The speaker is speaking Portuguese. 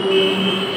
Música